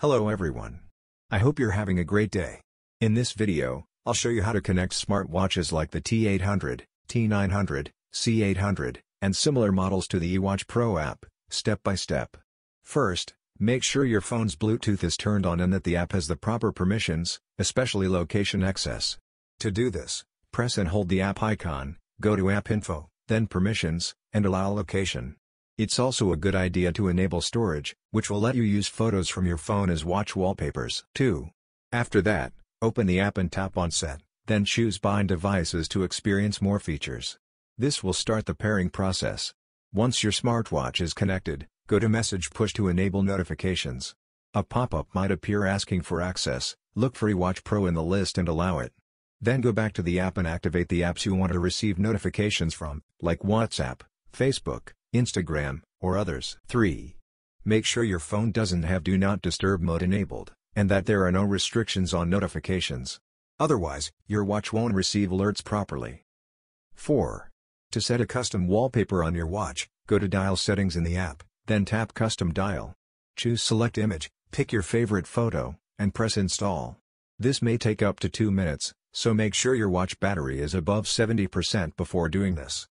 Hello everyone. I hope you're having a great day. In this video, I'll show you how to connect smartwatches like the T800, T900, C800, and similar models to the Hiwatch Pro app, step by step. First, make sure your phone's Bluetooth is turned on and that the app has the proper permissions, especially location access. To do this, press and hold the app icon, go to App Info, then Permissions, and allow location. It's also a good idea to enable storage, which will let you use photos from your phone as watch wallpapers. too. After that, open the app and tap on Set, then choose Bind Devices to experience more features. This will start the pairing process. Once your smartwatch is connected, go to Message Push to enable notifications. A pop-up might appear asking for access, look for Hiwatch Pro in the list and allow it. Then go back to the app and activate the apps you want to receive notifications from, like WhatsApp, Facebook, Instagram, or others. 3. Make sure your phone doesn't have Do Not Disturb mode enabled, and that there are no restrictions on notifications. Otherwise, your watch won't receive alerts properly. 4. To set a custom wallpaper on your watch, go to Dial Settings in the app, then tap Custom Dial. Choose Select Image, pick your favorite photo, and press Install. This may take up to 2 minutes, so make sure your watch battery is above 70% before doing this.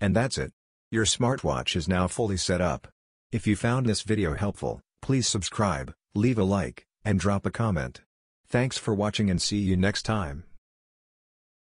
And that's it. Your smartwatch is now fully set up. If you found this video helpful, please subscribe, leave a like, and drop a comment. Thanks for watching and see you next time.